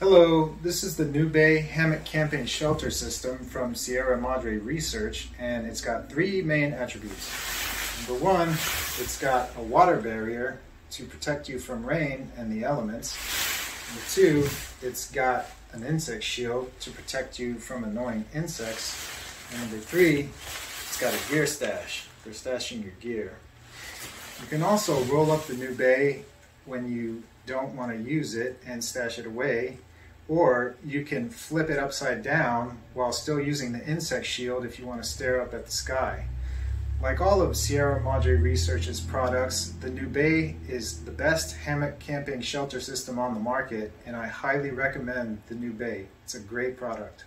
Hello, this is the Nubé Hammock Camping Shelter System from Sierra Madre Research, and it's got three main attributes. Number one, it's got a water barrier to protect you from rain and the elements. Number two, it's got an insect shield to protect you from annoying insects. And number three, it's got a gear stash for stashing your gear. You can also roll up the Nubé when you don't want to use it and stash it away or you can flip it upside down while still using the insect shield if you want to stare up at the sky. Like all of Sierra Madre Research's products, the Nube is the best hammock camping shelter system on the market, and I highly recommend the Nube. It's a great product.